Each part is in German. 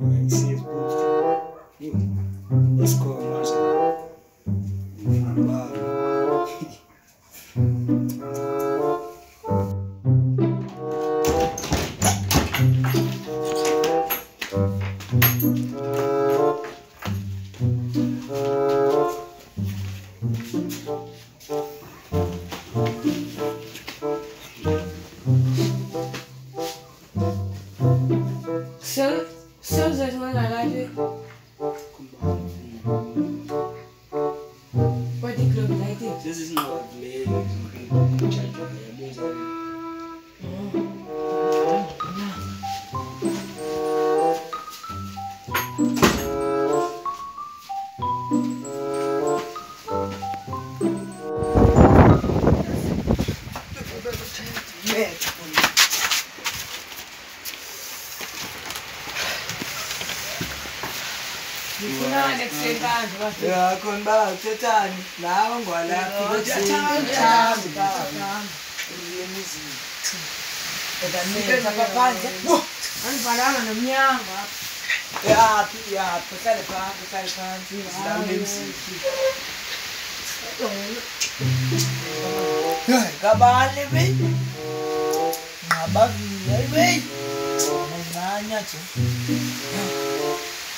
marxismo, escola marginal, né? This is not me. khona uba uthethani nawo ngwalaphiandivalanga nomnyango yaphi yaphi hlale phantsi hlale phantsi ngabani be ngqabavile ayibe mancanya je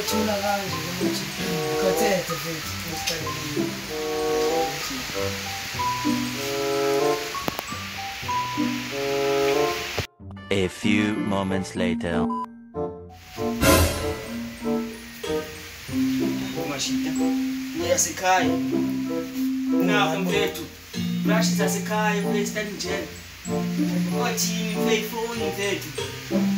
fortuna larga, non c'è più, contento A few moments later. Ia se cai. Não, não preto. Braços se cai, eu vou estar em gel. Pode ir, me veio, foi um inverno.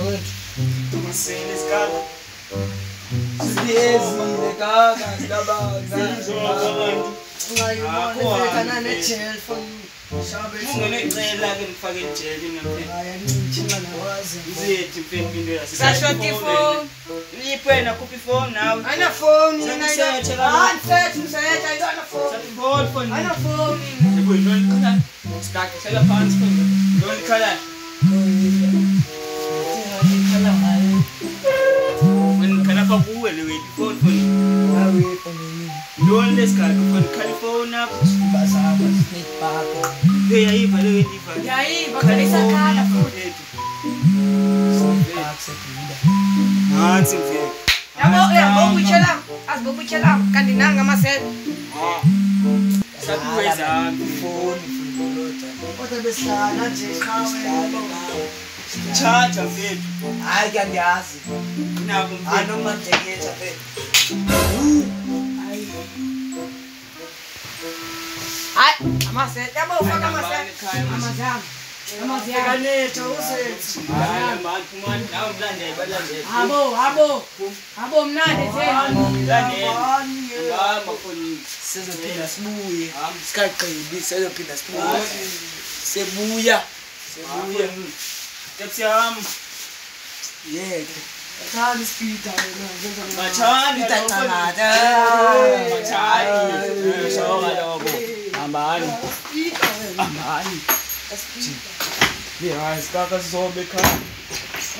I'm senesikala. Siziyezinikaka zilaba I'm kana nejel from Let's go from California. Hey, aí, valeu, Ediva. E aí, vocaliza a cara, Nanti mzee. Yabo ya bobu chela, as bobu chela kadinanga masel. Ah. Sakuweza phone fulota. Kodwa besana nje kawe. Chacha mfethu. Hayi kandiyazi. Nabo mfethu. Anomateketa mfethu. abo abo sibuye sikakayibi sezopinda sibuye sebuya Machani spita Machani Machani Machani Aman. Ja, das Pieper. Aman. Das Pieper. Ja, es gab das so bekannt.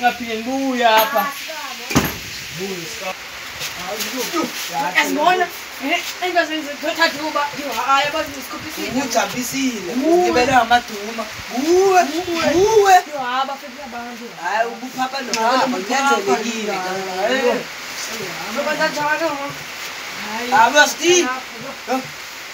Na, Pingu, ja, pa. Bu, es gab. Asmona, ingwa zinzitota juba, yuhaya bazi isikupisi. Uta bisile, ngibela amaduma. Uwe, uwe. Yuhaba fika bantu. Hayi ubupapa lo mama nyenzelekile. Hayi. Ngoba ndajalo. Hayi. Abasti. Hayi.